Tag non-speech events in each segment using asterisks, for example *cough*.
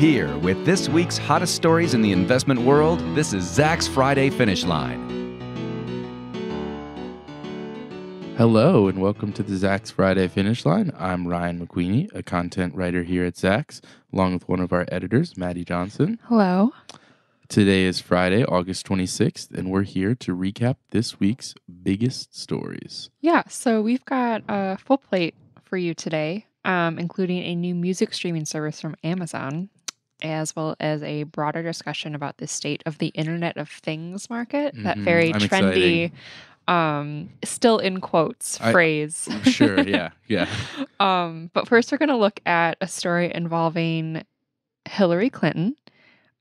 Here with this week's hottest stories in the investment world, this is Zacks Friday Finish Line. Hello, and welcome to the Zacks Friday Finish Line. I'm Ryan McQueeney, a content writer here at Zacks, along with one of our editors, Maddie Johnson. Hello. Today is Friday, August 26th, and we're here to recap this week's biggest stories. Yeah, so we've got a full plate for you today, um, including a new music streaming service from Amazon, as well as a broader discussion about the state of the Internet of Things market, that Mhm, very I'm trendy, um, still in quotes phrase. I- phrase. Sure, yeah, *laughs* yeah. Um, but first, we're going to look at a story involving Hillary Clinton,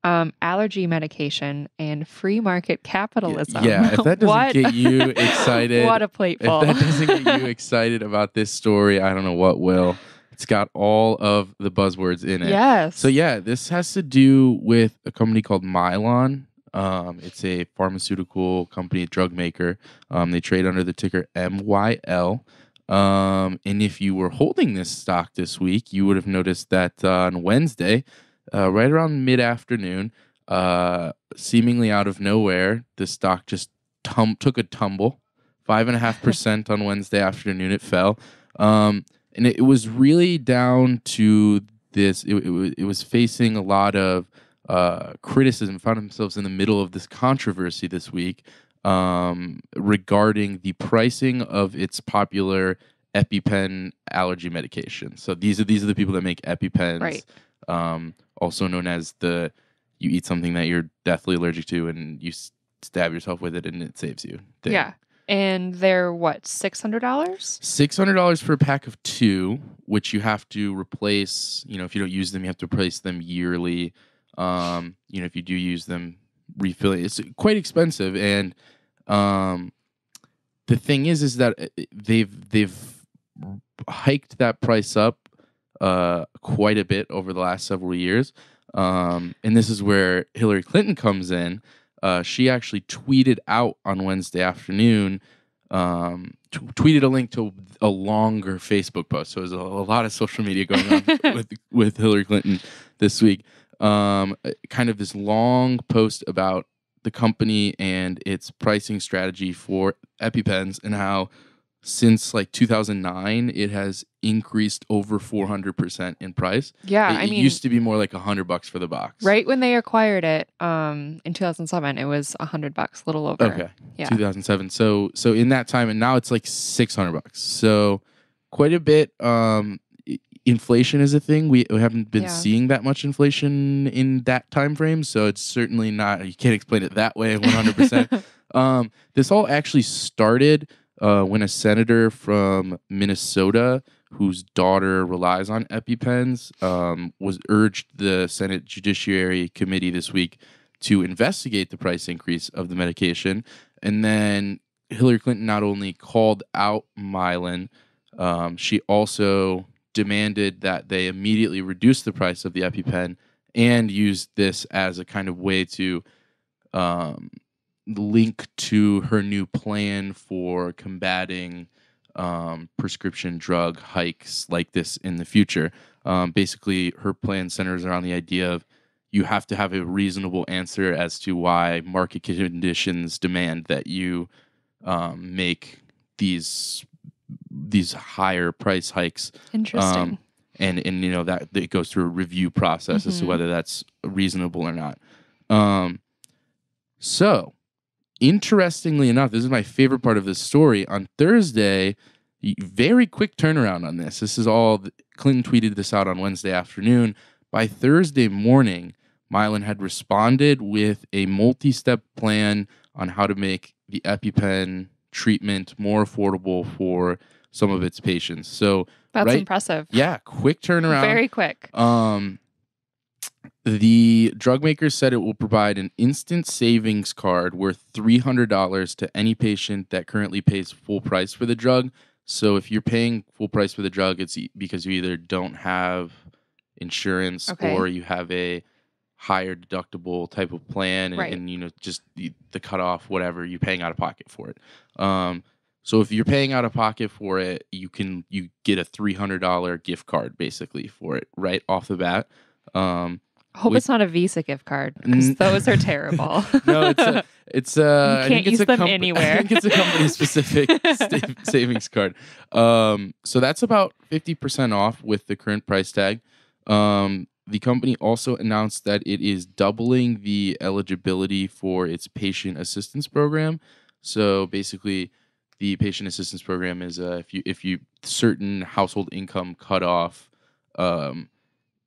um, allergy medication, and free market capitalism. Yeah, if that *laughs* doesn't get you *laughs* excited, what a plateful! if that doesn't get you excited about this story, I don't know what will. It's got all of the buzzwords in it. yes. So yeah, this has to do with a company called Mylan. Um, it's a pharmaceutical company, drug maker. Um, they trade under the ticker MYL. Um, and if you were holding this stock this week, you would have noticed that uh, on Wednesday, uh, right around mid afternoon, uh, seemingly out of nowhere, the stock just tum- took a tumble. Five and a half percent on Wednesday afternoon, it fell. Um, and it, it was really down to this. It, it, it was facing a lot of uh, criticism. Found themselves in the middle of this controversy this week um, regarding the pricing of its popular EpiPen allergy medication. So these are these are the people that make EpiPens, Right. um, also known as the you eat something that you're deathly allergic to and you s- stab yourself with it and it saves you. thing. Yeah. And they're what, $600? Six hundred dollars for a pack of two, which you have to replace. You know, if you don't use them, you have to replace them yearly. Um, you know, if you do use them, refill it. It's quite expensive, and um, the thing is, is that uh, they've they've hiked that price up uh quite a bit over the last several years. Um, and this is where Hillary Clinton comes in. Uh, she actually tweeted out on Wednesday afternoon um, t- tweeted a link to a longer Facebook post. So there's a, a lot of social media going on *laughs* with with Hillary Clinton this week. Um, uh, kind of this long post about the company and its pricing strategy for EpiPens and how since like 2009 it has increased over 400% in price. Yeah. it, I it mean, used to be more like 100 bucks for the box. right when they acquired it um, in 2007, it was 100 bucks, a little over. Okay. Yeah. 2007. So so in that time and now it's like 600 bucks. So quite a bit um inflation is a thing. We, we haven't been Yeah. seeing that much inflation in that time frame, so it's certainly not you can't explain it that way 100%. *laughs* um this all actually started uh, when a senator from Minnesota whose daughter relies on EpiPens um, was urged the Senate Judiciary Committee this week to investigate the price increase of the medication. And then Hillary Clinton not only called out Mylan, um, she also demanded that they immediately reduce the price of the EpiPen and used this as a kind of way to um, link to her new plan for combating um, prescription drug hikes like this in the future. Um, basically, her plan centers around the idea of you have to have a reasonable answer as to why market conditions demand that you um, make these these higher price hikes Interesting. um, and and you know that it goes through a review process as to Mhm. whether that's reasonable or not. Um, so interestingly enough, this is my favorite part of this story. On Thursday, very quick turnaround on this. This is all Clinton tweeted this out on Wednesday afternoon. By Thursday morning, Mylan had responded with a multi-step plan on how to make the EpiPen treatment more affordable for some of its patients. So That's right? impressive. yeah, quick turnaround. Very quick. Um, the drug maker said it will provide an instant savings card worth three hundred dollars to any patient that currently pays full price for the drug. So if you're paying full price for the drug, it's because you either don't have insurance Okay. or you have a higher deductible type of plan, and, Right. and you know just the, the cutoff, whatever you're paying out of pocket for it. Um, so if you're paying out of pocket for it, you can you get a three hundred dollar gift card basically for it right off the bat. Um, Hope With- it's not a Visa gift card because those are terrible. *laughs* no, it's a, it's uh, I can't think it's use a them comp- *laughs* anywhere. I think it's a company specific *laughs* sta- savings card. Um, so that's about fifty percent off with the current price tag. Um, the company also announced that it is doubling the eligibility for its patient assistance program. So basically, the patient assistance program is uh, if you if you certain household income cut off, um,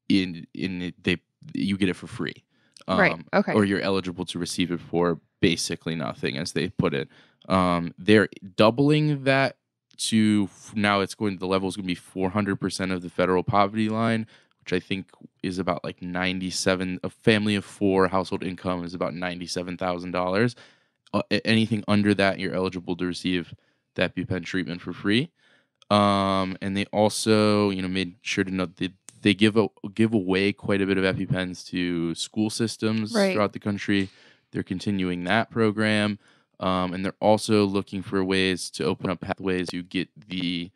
in in they you get it for free. Um, right. Okay. or you're eligible to receive it for basically nothing, as they put it. Um, they're doubling that to now. It's going. The level is going to be 400 percent of the federal poverty line, which I think is about like 97. A family of four household income is about 97 thousand dollars. Uh, anything under that, you're eligible to receive the EpiPen treatment for free. Um, and they also, you know, made sure to note that they give a, give away quite a bit of EpiPens to school systems Right. throughout the country. They're continuing that program, um, and they're also looking for ways to open up pathways to get the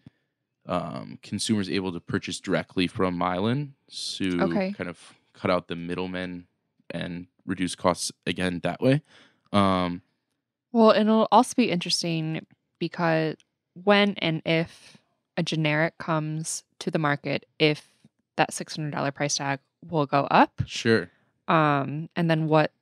um, consumers able to purchase directly from Mylan to Okay. kind of cut out the middlemen and reduce costs again that way. Um, Well, and it'll also be interesting because when and if a generic comes to the market, if that six hundred dollar price tag will go up, sure. um, and then what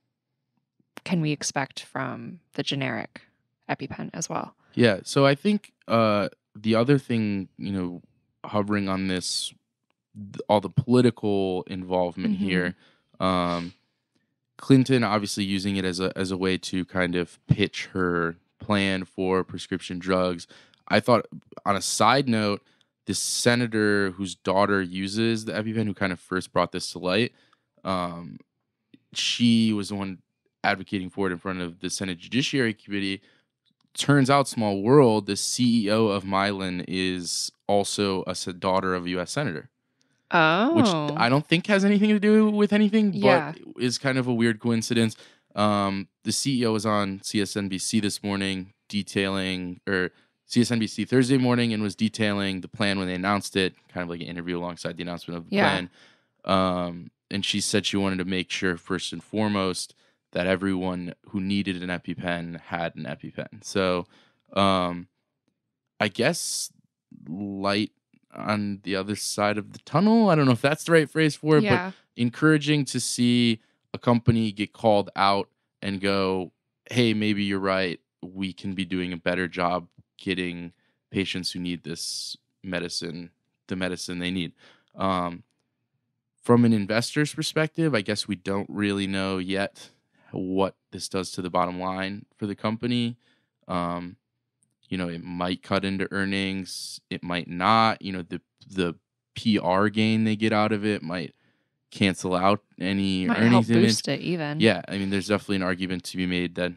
can we expect from the generic EpiPen as well? Yeah. So I think uh, the other thing, you know, hovering on this, th- all the political involvement Mhm. here, um, Clinton obviously using it as a as a way to kind of pitch her plan for prescription drugs. I thought, on a side note, this senator whose daughter uses the EpiPen, who kind of first brought this to light, um, she was the one advocating for it in front of the Senate Judiciary Committee. Turns out, small world, the CEO of Mylan is also a daughter of a U.S. senator, Oh, which I don't think has anything to do with anything, but Yeah. is kind of a weird coincidence. Um, the CEO was on CSNBC this morning detailing, or CSNBC Thursday morning, and was detailing the plan when they announced it, kind of like an interview alongside the announcement of the Yeah. plan. Um, and she said she wanted to make sure, first and foremost, that everyone who needed an EpiPen had an EpiPen. So, um, I guess light on the other side of the tunnel. I don't know if that's the right phrase for it, but encouraging to see a company get called out and go, hey, maybe you're right. We can be doing a better job getting patients who need this medicine the medicine they need. Um, from an investor's perspective, I guess we don't really know yet what this does to the bottom line for the company. Um, you know, it might cut into earnings, it might not. You know, the the PR gain they get out of it might cancel out any might earnings boost it even. Yeah, I mean, there's definitely an argument to be made that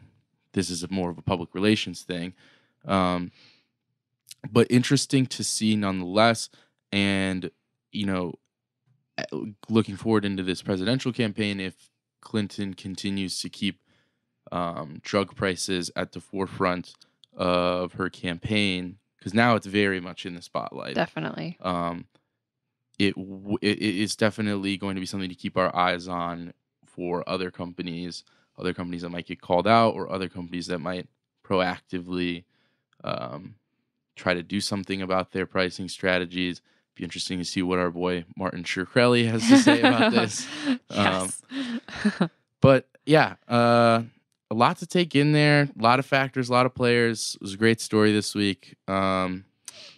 this is a more of a public relations thing, um, but interesting to see nonetheless. And you know, looking forward into this presidential campaign, if Clinton continues to keep um, drug prices at the forefront of her campaign, because now it's very much in the spotlight definitely. um, it, w- it it is definitely going to be something to keep our eyes on for other companies, other companies that might get called out, or other companies that might proactively um, try to do something about their pricing strategies. Be interesting to see what our boy Martin Shkreli has to say about *laughs* this. yes. *laughs* But yeah, uh, a lot to take in there. A lot of factors, a lot of players. It was a great story this week. Um,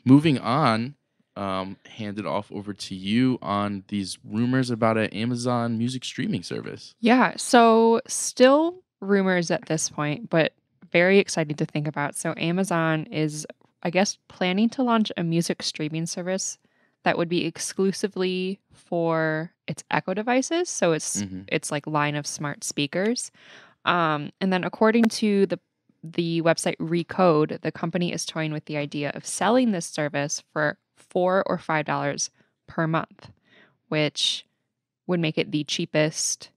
moving on, um, hand it off over to you on these rumors about an Amazon music streaming service. Yeah, so still rumors at this point, but very exciting to think about. So Amazon is I guess planning to launch a music streaming service that would be exclusively for its Echo devices, so it's Mhm. it's like line of smart speakers. Um, and then according to the the website Recode, the company is toying with the idea of selling this service for four or five dollars per month, which would make it the cheapest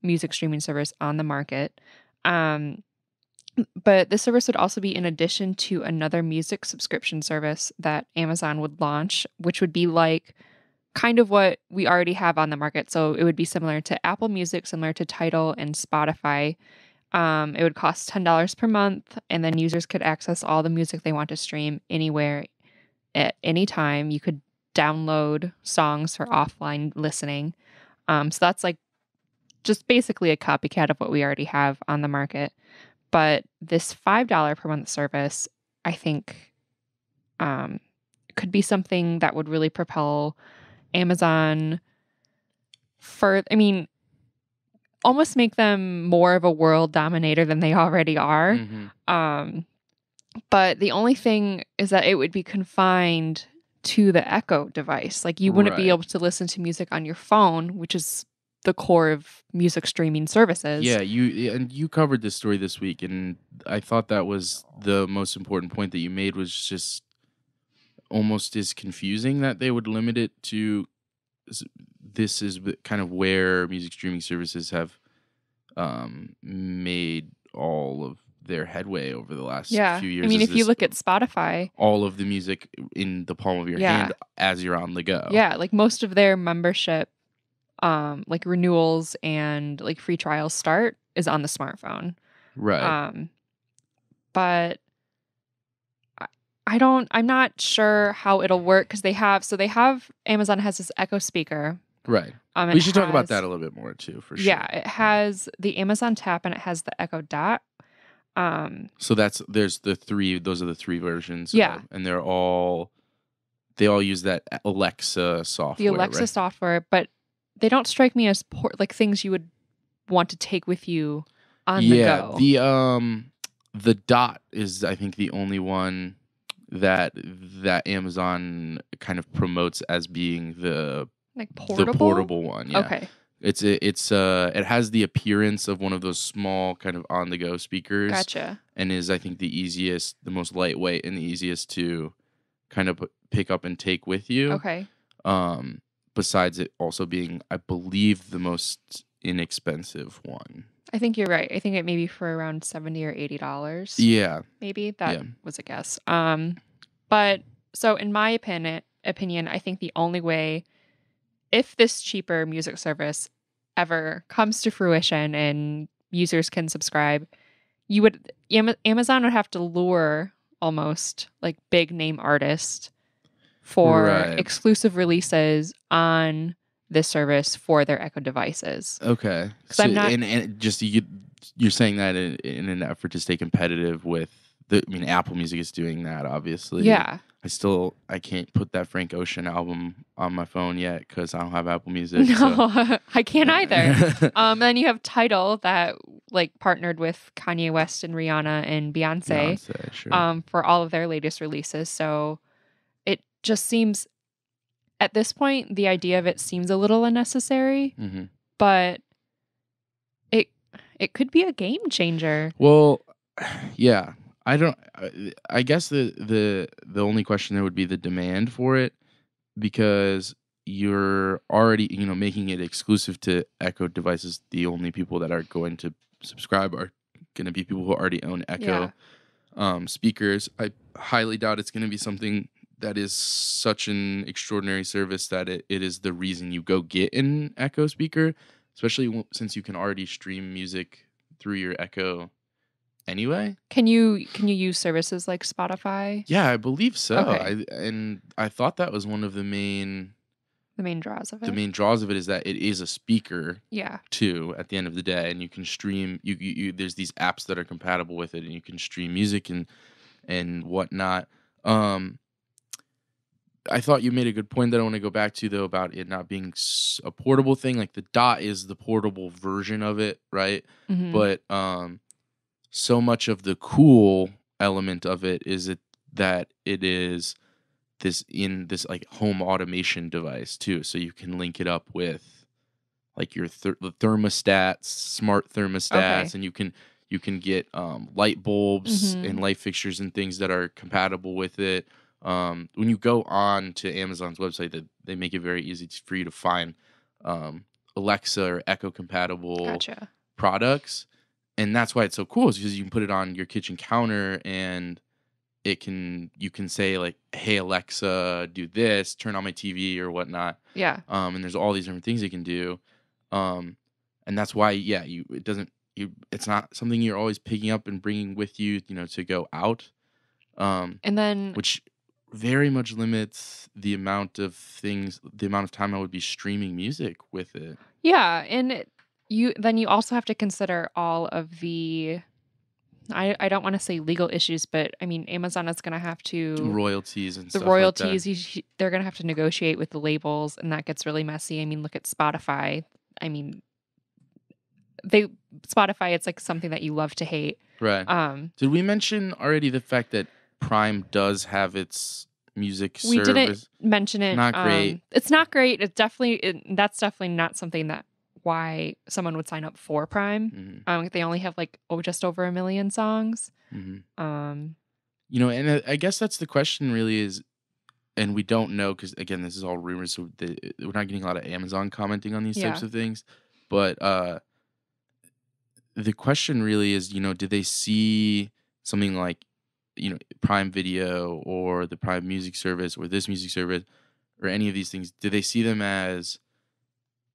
music streaming service on the market. Um, but this service would also be in addition to another music subscription service that Amazon would launch, which would be like kind of what we already have on the market. So it would be similar to Apple Music, similar to Tidal and Spotify. Um, it would cost $10 per month, and then users could access all the music they want to stream anywhere at any time. You could download songs for offline listening. Um, so that's like just basically a copycat of what we already have on the market. But this $5 per month service, I think, um, could be something that would really propel Amazon for, I mean, almost make them more of a world dominator than they already are. Mhm. Um, but the only thing is that it would be confined to the Echo device. Like you wouldn't be able to listen to music on your phone, which is the core of music streaming services. Yeah, you and you covered this story this week, and I thought that was the most important point that you made was just almost as confusing that they would limit it to. This is kind of where music streaming services have um, made all of their headway over the last Yeah. few years. I mean, if you look at Spotify, all of the music in the palm of your Yeah. hand as you're on the go. yeah, like most of their membership, um, like renewals and like free trials start is on the smartphone. right. Um, but I, I don't. I'm not sure how it'll work because they have. So they have Amazon has this Echo speaker. right. Um, We should talk about that a little bit more too, for sure. Yeah, it has the Amazon Tap and it has the Echo Dot. Um, So that's there's the three. Those are the three versions. Yeah. of- and they're all they all use that Alexa software. the Alexa right? software, but they don't strike me as por- like things you would want to take with you on yeah, the go. the um the dot is I think the only one that that Amazon kind of promotes as being the like portable. the portable one. Yeah. Okay. It's a, it's uh it has the appearance of one of those small kind of on the go speakers. Gotcha. and is I think the easiest, the most lightweight, and the easiest to kind of p- pick up and take with you. Okay. Um, besides it also being, I believe, the most inexpensive one. I think you're right. I think it may be for around seventy or eighty dollars. Yeah, Maybe that Yeah. was a guess. Um, but so in my opinion, opinion, I think the only way, if this cheaper music service ever comes to fruition and users can subscribe, you would Amazon would have to lure almost like big name artists for Right. exclusive releases on this service for their Echo devices. okay. 'Cause I'm not- and, and just you, you're saying that in, in an effort to stay competitive with the. I mean, Apple Music is doing that, obviously. Yeah. I still I can't put that Frank Ocean album on my phone yet because I don't have Apple Music. *laughs* so- No, I can't either. *laughs* Um, then you have Tidal that like partnered with Kanye West and Rihanna and Beyonce, Beyonce, sure. um, for all of their latest releases. So just seems, at this point, the idea of it seems a little unnecessary, Mhm. but it it could be a game changer. Well, *sighs* yeah, I don't. I- guess the the the only question there would be the demand for it, because you're already you know making it exclusive to Echo devices. The only people that are going to subscribe are going to be people who already own Echo um, speakers. I highly doubt it's going to be something that is such an extraordinary service that it, it is the reason you go get an Echo speaker, especially since you can already stream music through your Echo anyway. Can you can you use services like Spotify? Yeah, I believe so. Okay. I, and I thought that was one of the main The main draws of it. the main draws of it is that it is a speaker yeah. too at the end of the day and you can stream you, you, you there's these apps that are compatible with it and you can stream music and and whatnot um i thought you made a good point that i want to go back to though about it not being a portable thing like the dot is the portable version of it right Mhm. but um so much of the cool element of it is it that it is this in this like home automation device too so you can link it up with like your ther- the thermostats smart thermostats Okay. and you can you can get um, light bulbs Mhm. and light fixtures and things that are compatible with it um, when you go on to amazon's website that they make it very easy for you to find um, alexa or echo compatible Gotcha. products and that's why it's so cool is because you can put it on your kitchen counter and it can you can say like, "Hey Alexa, do this, turn on my TV or whatnot." Yeah. Um, and there's all these different things you can do, um, and that's why yeah, you it doesn't you it's not something you're always picking up and bringing with you, you know, to go out, um, And then which very much limits the amount of things, the amount of time I would be streaming music with it. yeah, and it, you then you also have to consider all of the I, I don't want to say legal issues, but I mean Amazon is going to have to royalties and the stuff like royalties you they're going to have to negotiate with the labels and that gets really messy i mean look at spotify i mean they spotify it's like something that you love to hate right? um Did we mention already the fact that Prime does have its music we service? didn't mention it Not great. um, it's not great it's definitely it, that's definitely not something that why someone would sign up for prime Mhm, um they only have like oh just over a million songs mhm. um You know, and I- I guess that's the question. Really, is and we don't know because again, this is all rumors, so the, we're not getting a lot of Amazon commenting on these types of things. But uh the question really is, you know, do they see something like, you know, Prime Video or the Prime Music Service or this music service or any of these things? Do they see them as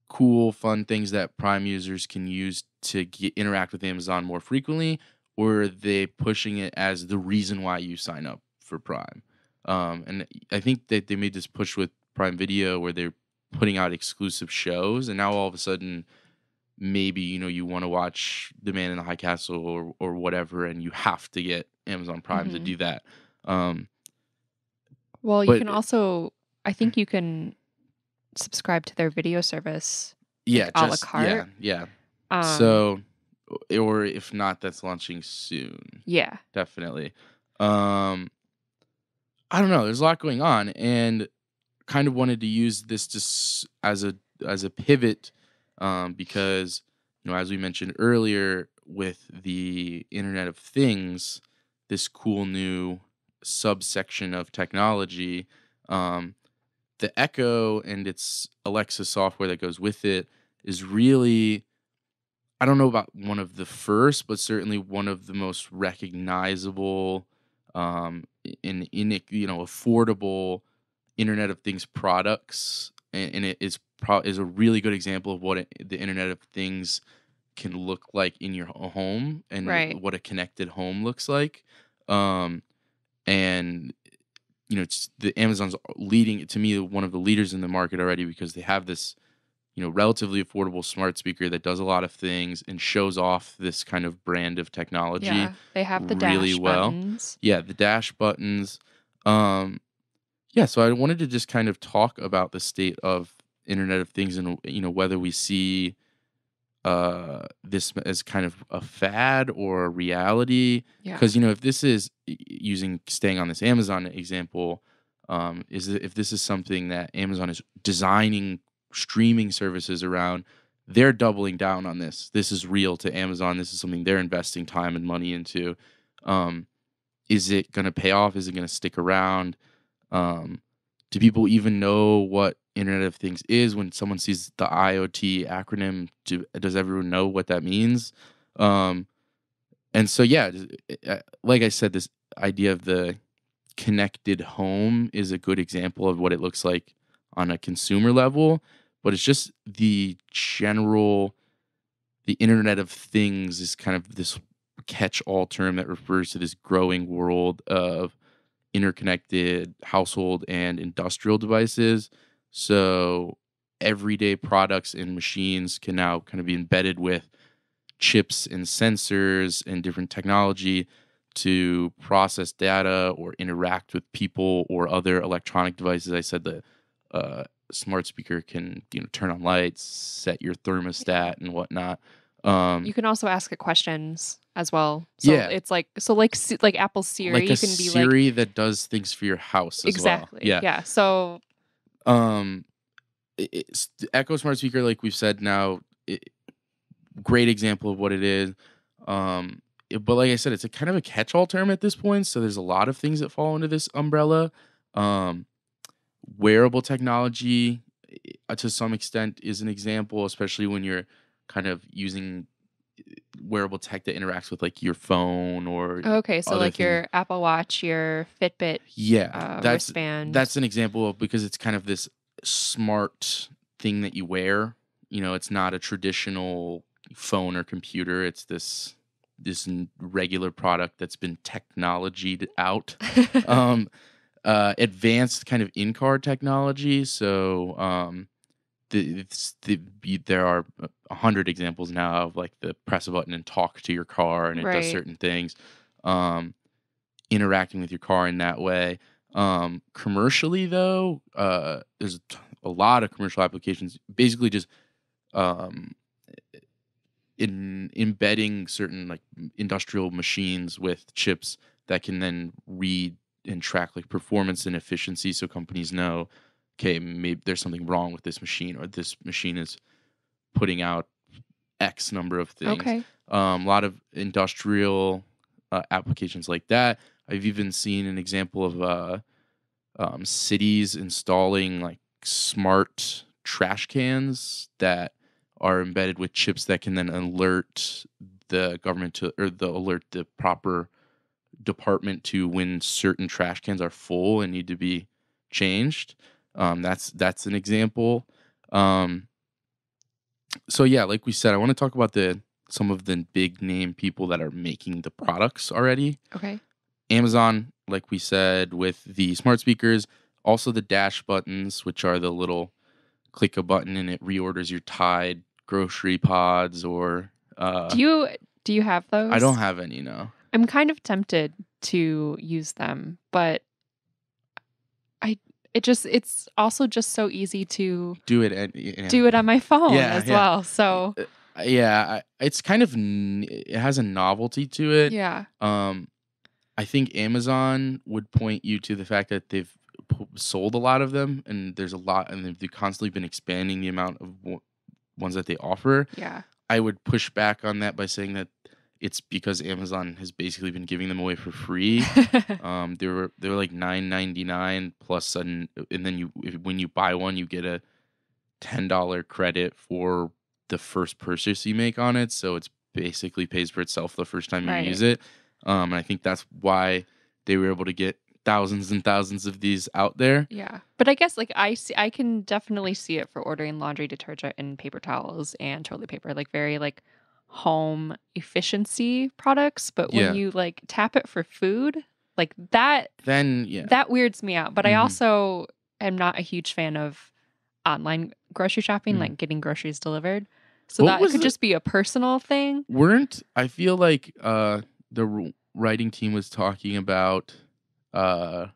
cool, fun things that Prime users can use to get, interact with Amazon more frequently, or are they pushing it as the reason why you sign up for Prime? Um, and I think that they made this push with Prime Video where they're putting out exclusive shows, and now all of a sudden, maybe you know you want to watch The Man in the High Castle or or whatever, and you have to get Amazon Prime to Mhm. do that. Um, well you But- can also i think you can subscribe to their video service yeah, a la carte? yeah, yeah. um, so, or if not, that's launching soon. yeah definitely. Um, I don't know. There's a lot going on, and kind of wanted to use this just as a as a pivot, um, because you know, as we mentioned earlier, with the Internet of Things, this cool new subsection of technology, um, the Echo and its Alexa software that goes with it is really I don't know about one of the first, but certainly one of the most recognizable um, in in you know affordable Internet of Things products, and, and it is pro- is a really good example of what it, the Internet of Things can look like in your home and Right. what a connected home looks like. Um, and you know, it's the Amazon's leading to me one of the leaders in the market already because they have this you know relatively affordable smart speaker that does a lot of things and shows off this kind of brand of technology yeah they have the really dash well. buttons yeah the dash buttons um yeah so i wanted to just kind of talk about the state of internet of things and you know whether we see uh this as kind of a fad or a reality. Yeah. Because you know if this is using staying on this amazon example um is if this is something that amazon is designing streaming services around they're doubling down on this. This is real to amazon. This is something they're investing time and money into. Um is it going to pay off? Is it going to stick around? Um do people even know what internet of things is when someone sees the iot acronym? Do, does everyone know what that means? Um and so yeah uh, like i said this idea of the connected home is a good example of what it looks like on a consumer level but it's just the general the internet of things is kind of this catch-all term that refers to this growing world of interconnected household and industrial devices so everyday products and machines can now kind of be embedded with chips and sensors and different technology to process data or interact with people or other electronic devices. I said the uh, smart speaker can you know turn on lights, set your thermostat and whatnot. Um, You can also ask it questions as well. So Yeah. it's like so like like Apple Siri, like a you can be like Siri that does things for your house as exactly. well. Yeah. Yeah. So Um, it's the Echo Smart Speaker, like we've said now, it, great example of what it is. Um, it- but like I said, it's a kind of a catch-all term at this point. So there's a lot of things that fall under this umbrella. Um, wearable technology, uh, to some extent, is an example, especially when you're kind of using wearable tech that interacts with like your phone or Okay, so like things. your Apple Watch, your Fitbit yeah, uh, that's wristband. that's an example of because it's kind of this smart thing that you wear. You know, it's not a traditional phone or computer. It's this this regular product that's been technologied out. *laughs* um, uh, advanced kind of in-car technology. So um, the, the there are a hundred examples now of like the press a button and talk to your car, and it Right. does certain things. Um, interacting with your car in that way. Um, commercially, though, uh, there's t- a lot of commercial applications. Basically, just um, in embedding certain like industrial machines with chips that can then read and track like performance and efficiency, so companies know, okay, maybe there's something wrong with this machine, or this machine is putting out X number of things okay. um, a lot of industrial uh, applications like that. I've even seen an example of uh, um, cities installing like smart trash cans that are embedded with chips that can then alert the government to or the alert the proper department to when certain trash cans are full and need to be changed. Um, that's that's an example. Um, so yeah, like we said, I want to talk about the some of the big name people that are making the products already. Okay. Amazon, like we said, with the smart speakers, also the dash buttons, which are the little click a button and it reorders your Tide grocery pods or uh, Do you do you have those? I don't have any no. I'm kind of tempted to use them, but it just it's also just so easy to Do it and yeah. do it on my phone Yeah, as yeah. well. So yeah, it's kind of it has a novelty to it. yeah. Um, I think Amazon would point you to the fact that they've p- sold a lot of them, and there's a lot, and they've, they've constantly been expanding the amount of w- ones that they offer. Yeah. I would push back on that by saying that it's because Amazon has basically been giving them away for free. *laughs* um, they were they were like nine ninety nine plus, an, and then you if, when you buy one, you get a ten dollar credit for the first purchase you make on it. So it's basically pays for itself the first time you Right. use it. Um, and I think that's why they were able to get thousands and thousands of these out there. Yeah. But I guess like I see I can definitely see it for ordering laundry detergent and paper towels and toilet paper, like very like home efficiency products. But when Yeah. you like tap it for food, like that Then yeah, that weirds me out. But I Mhm. also am not a huge fan of online grocery shopping, Mhm. like getting groceries delivered. So What that could the- just be a personal thing. weren't I feel like uh the writing team was talking about uh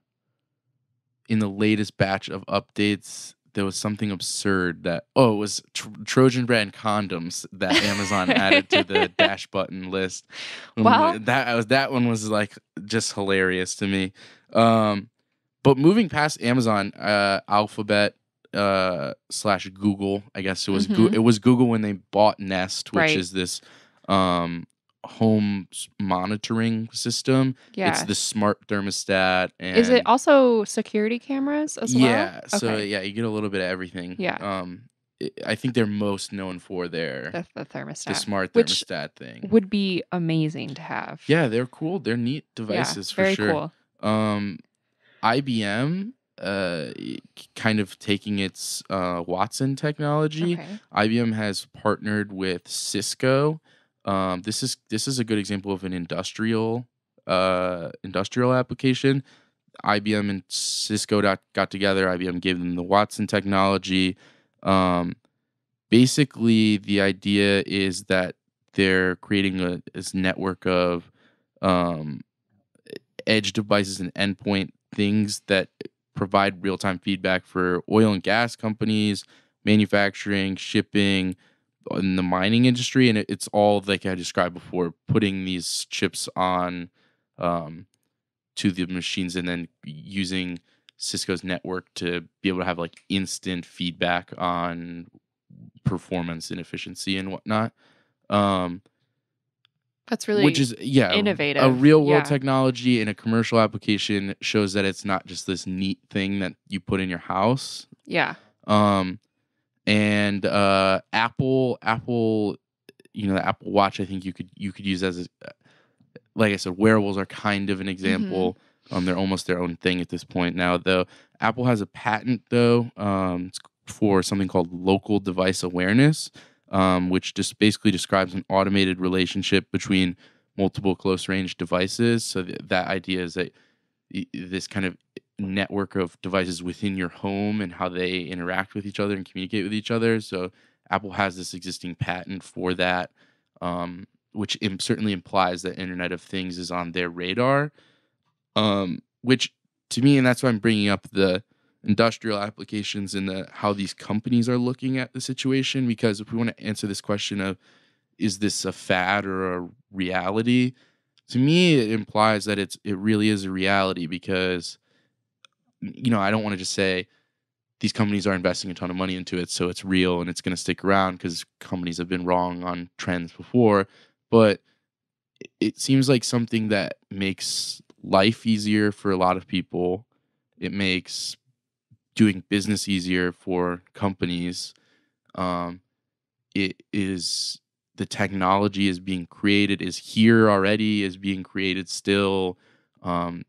in the latest batch of updates there was something absurd that oh it was tr- Trojan brand condoms that Amazon added to the *laughs* dash button list. Um, Well- that was that one was like just hilarious to me. Um, but moving past Amazon, uh, Alphabet uh, slash Google, I guess it was Goo- Mhm. it was Google when they bought Nest, which Right. is this um home monitoring system. Yeah. It's the smart thermostat and Is it also security cameras as well? yeah, so Okay. yeah, you get a little bit of everything. Yeah. Um, I- think they're most known for their The, the thermostat. the smart which thermostat thing. would be amazing to have. yeah, they're cool. They're neat Yeah, devices for very sure. cool. Um, IBM, uh, kind of taking its uh, Watson technology. Okay. IBM has partnered with Cisco. Um, this is this is a good example of an industrial uh, industrial application. IBM and Cisco got, got together. IBM gave them the Watson technology. Um, basically, the idea is that they're creating a this network of um, edge devices and endpoint things that provide real time feedback for oil and gas companies, manufacturing, shipping, in the mining industry. And it, it's all like I described before, putting these chips on um, to the machines and then using Cisco's network to be able to have like instant feedback on performance and efficiency and whatnot. Um, That's really which is yeah innovative. a real world yeah. technology in a commercial application shows that it's not just this neat thing that you put in your house yeah. um and uh apple apple you know the Apple Watch. I think you could you could use as a, like I said, wearables are kind of an example. Um, they're almost their own thing at this point now. Though Apple has a patent though um, for something called local device awareness, um, which just basically describes an automated relationship between multiple close range devices. So th- that idea is that this kind of network of devices within your home and how they interact with each other and communicate with each other. So Apple has this existing patent for that, um, which im- certainly implies that Internet of Things is on their radar. Um, which to me, and that's why I'm bringing up the industrial applications and the how these companies are looking at the situation. Because if we want to answer this question of is this a fad or a reality, to me it implies that it's it really is a reality because you know I don't want to just say these companies are investing a ton of money into it, so it's real and it's going to stick around because companies have been wrong on trends before. But it- seems like something that makes life easier for a lot of people. It makes doing business easier for companies. Um, it is the technology is being created, is here already, is being created still. Um,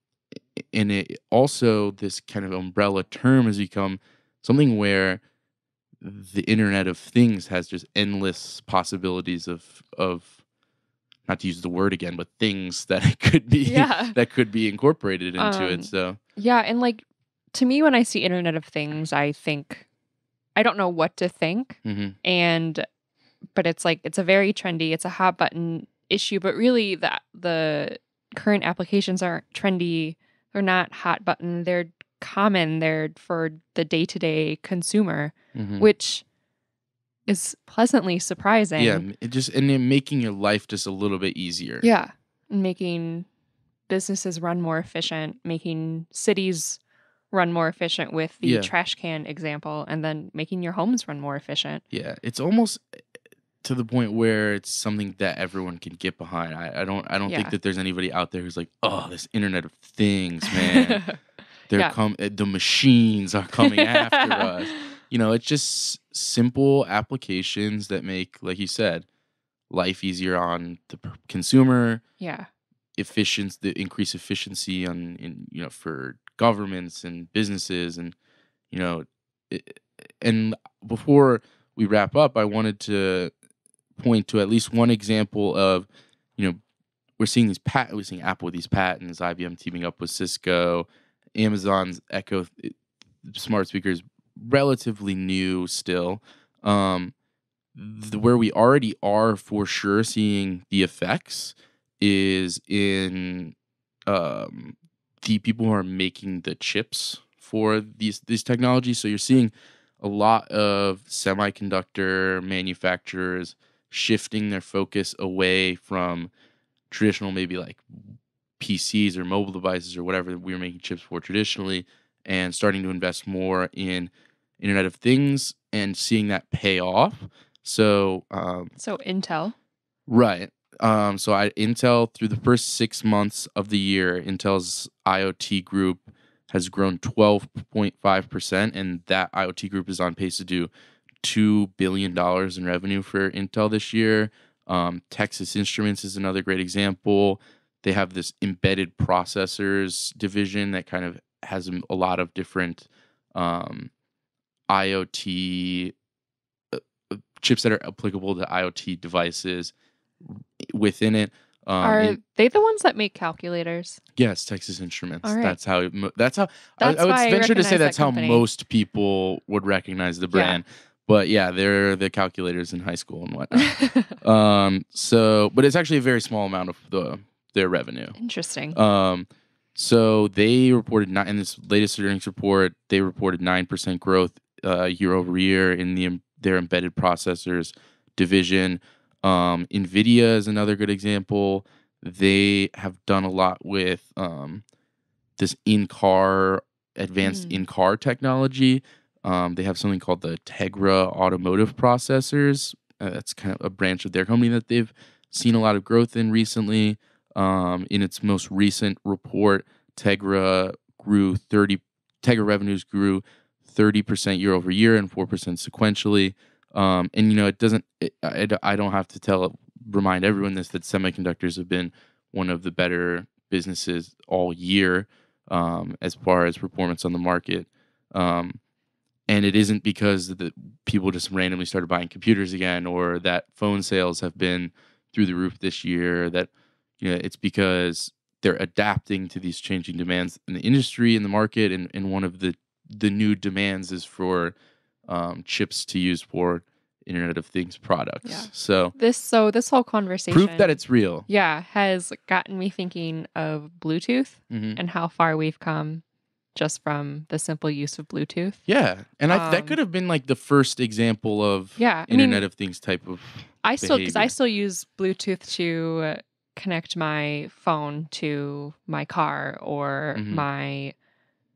and it also this kind of umbrella term has become something where the internet of things has just endless possibilities of of not to use the word again but things that it *laughs* could be Yeah. that could be incorporated into Um, it so Yeah, and like to me when I see Internet of Things, I think I don't know what to think. hmm And but it's like it's a very trendy, it's a hot button issue, but really that the current applications aren't trendy. They're not hot button. They're common. They're for the day-to-day consumer, hmm which is pleasantly surprising. yeah it just and then making your life just a little bit easier Yeah. And making businesses run more efficient, making cities run more efficient with the Yeah. trash can example, and then making your homes run more efficient. yeah it's almost to the point where it's something that everyone can get behind i, I don't i don't Yeah. think that there's anybody out there who's like oh this internet of things man *laughs* they're Yeah. come eh, the machines are coming after *laughs* us you know it's just simple applications that make like you said life easier on the consumer yeah. efficiency the increase efficiency on in you know for governments and businesses and you know it, and before we wrap up i wanted to point to at least one example of you know we're seeing these pat we're seeing apple with these patents ibm teaming up with cisco amazon's echo eh, smart speakers relatively new still um the, where we already are for sure seeing the effects is in um, the people who are making the chips for these these technologies. So you're seeing a lot of semiconductor manufacturers shifting their focus away from traditional, maybe like PCs or mobile devices or whatever we were making chips for traditionally, and starting to invest more in Internet of Things and seeing that pay off. So um, So Intel. Right. Um, so I Intel through the first six months of the year, Intel's IoT group has grown twelve point five percent, and that IoT group is on pace to do two billion dollars in revenue for Intel this year. Um, Texas Instruments is another great example. They have this embedded processors division that kind of has a- lot of different um, IoT uh, uh, chips that are applicable to IoT devices within it. Um, Are it- they the ones that make calculators? yes, Texas Instruments. Right. That's how. It, that's how. That's I, I would venture to say that that's how most people would recognize the brand. But yeah, they're the calculators in high school and whatnot. *laughs* um. So, but it's actually a very small amount of the their revenue. Interesting. Um, so they reported not in this latest earnings report. They reported nine percent growth uh, year over year in the their embedded processors division. Um, Nvidia is another good example. They have done a lot with um, this in-car advanced Mm. in-car technology. Um, they have something called the Tegra automotive processors. Uh, that's kind of a branch of their company that they've seen a lot of growth in recently. Um, in its most recent report, Tegra grew 30 Tegra revenues grew 30% year over year and 4% sequentially. Um, and you know, it doesn't. It, I, I don't have to tell remind everyone this that semiconductors have been one of the better businesses all year um, as far as performance on the market. Um, and it isn't because the people just randomly started buying computers again or that phone sales have been through the roof this year that you know it's because they're adapting to these changing demands in the industry in the market and, and one of the the new demands is for um, chips to use for internet of things products Yeah. so This so this whole conversation proof that it's real yeah has gotten me thinking of Bluetooth Mhm. and how far we've come just from the simple use of Bluetooth. yeah and I, that Um, could have been like the first example of Yeah, I mean, internet of things type of I still because I still use Bluetooth to connect my phone to my car or Mhm. my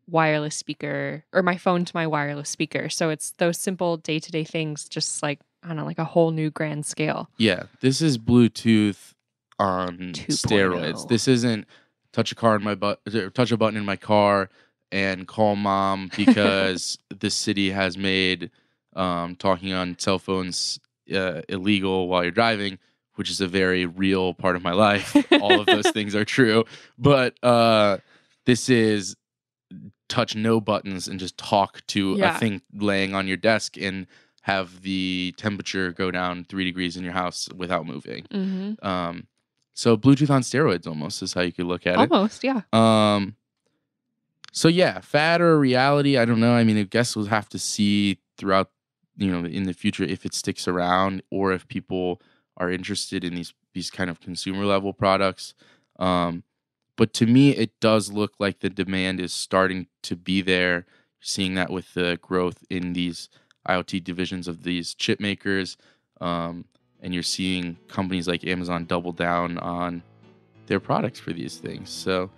wireless speaker or my phone to my wireless speaker. So it's those simple day to day things, just like I don't know, like a whole new grand scale. Yeah, this is Bluetooth on 2.0. steroids. This isn't touch a car in my butt, touch a button in my car and call mom *laughs* because the city has made um, talking on cell phones uh, illegal while you're driving, which is a very real part of my life. All of those things are *laughs* true, but uh, this is touch no buttons and just talk to Yeah. a thing laying on your desk and have the temperature go down three degrees in your house without moving. Mm-hmm. Um, so Bluetooth on steroids almost is how you could look at it. Almost, yeah. Um, so yeah, fad or reality, I don't know. I mean, I guess we'll have to see throughout, you know, in the future if it sticks around or if people are interested in these these kind of consumer level products. Um, but to me, it does look like the demand is starting to be there. Seeing that with the growth in these IoT divisions of these chip makers, um, and you're seeing companies like Amazon double down on their products for these things. So,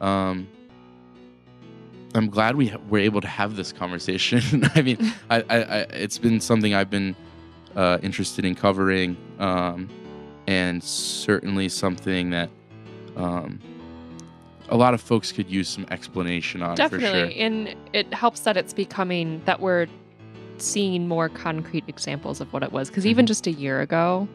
um, I'm glad we ha- were able to have this conversation. *laughs* I mean, *laughs* I, I, I, it's been something I've been uh, interested in covering, um, and certainly something that um, a lot of folks could use some explanation on for Definitely. sure. And it helps that it's becoming that we're seeing more concrete examples of what it was. Because even Mhm. just a year ago,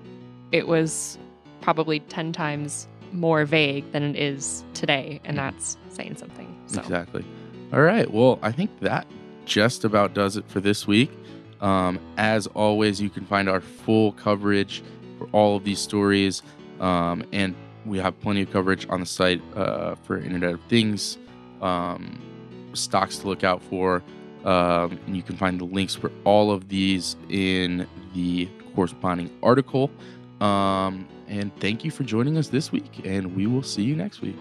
it was probably 10 times more vague than it is today. And Mhm. that's saying something. So, Exactly. All right. Well, I think that just about does it for this week. Um, as always, you can find our full coverage for all of these stories, um, and we have plenty of coverage on the site uh, for Internet of Things um, stocks to look out for. Um, and you can find the links for all of these in the corresponding article. Um, and thank you for joining us this week, and we will see you next week.